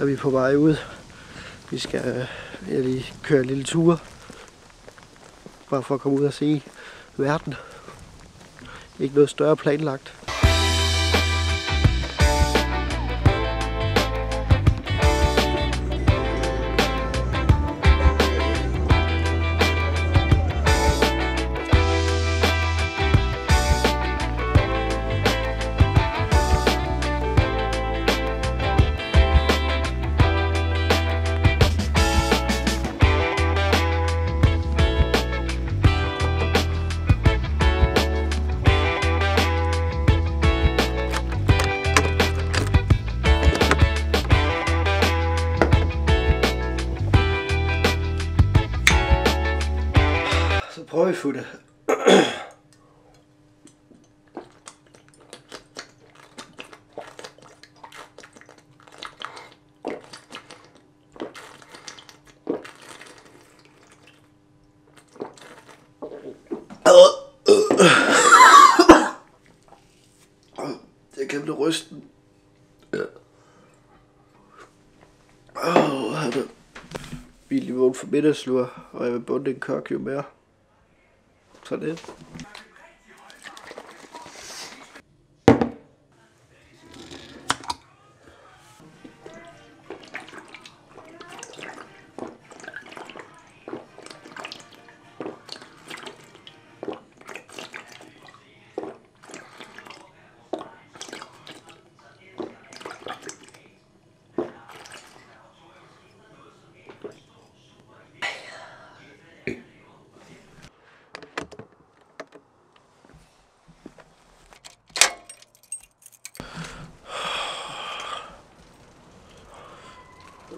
Er vi på vej ud. Vi skal øh, jeg lige køre en lille tur. Bare for at komme ud og se verden. Ikke noget større planlagt. Vi at få det. Jeg kan blive rysten. Ja. Åh, han er virkelig vågen for middagslur, og jeg vil bunde en kok jo mere. Sådan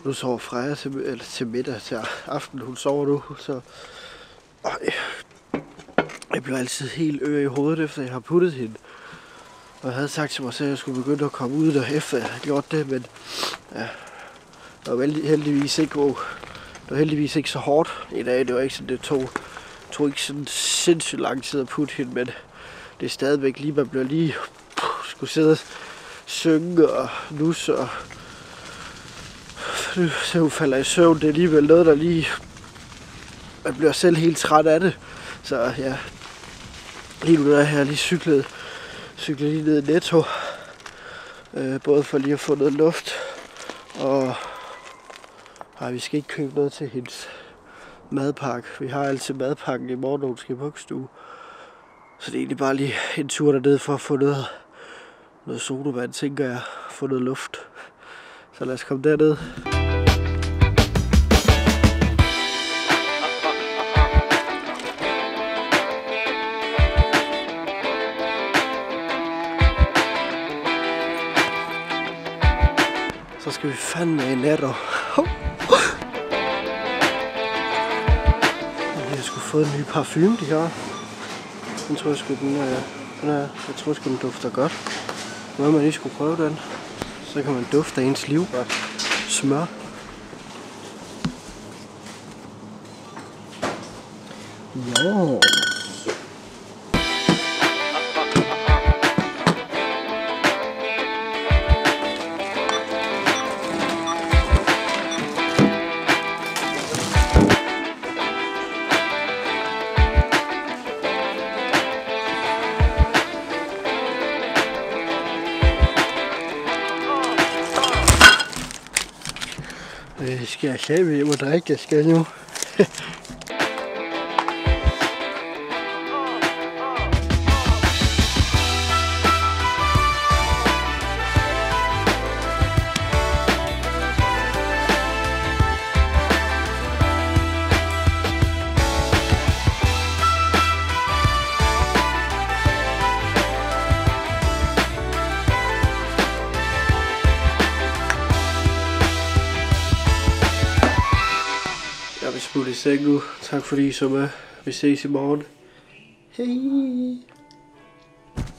Nu sover Freja til, eller til middag til aften. Hun sover nu, så... Øj. Jeg bliver altid helt øre i hovedet, efter jeg har puttet hende. Og jeg havde sagt til mig selv, at jeg skulle begynde at komme ud der, efter jeg havde gjort det, men... Ja, det var heldigvis ikke, oh, det var heldigvis ikke så hårdt i dag. Det var ikke sådan, det tog, tog ikke sådan sindssygt lang tid at putte hende, men det er stadigvæk lige, man bliver lige... Puh, skulle sidde og synge og nusse og Øh, så hun falder i søvn. Det er alligevel noget, der lige... Man bliver selv helt træt af det. Så ja, lige nu er jeg lige cyklet, cyklet lige ned i Netto. Øh, både for lige at få noget luft. Og nej, vi skal ikke købe noget til hendes madpakke. Vi har altid madpakken i morgen, når hun skal i vuggestue. Så det er egentlig bare lige en tur derned for at få noget, noget sodavand, tænker jeg. Få noget luft. Så lad os komme derned. Så skal vi fandme i netto. Jeg har sgu fået en ny parfume, de her. Den tror jeg sgu, den, er, den er, jeg tror sgu, den dufter godt. Nu man lige skulle prøve den. Så kan man dufte af ens liv og smør. Jo. Øh, skal jeg have hjem og drikke? Jeg skal nu. Smutte i seng nu. Tak fordi I så med. Vi ses i morgen. Hej.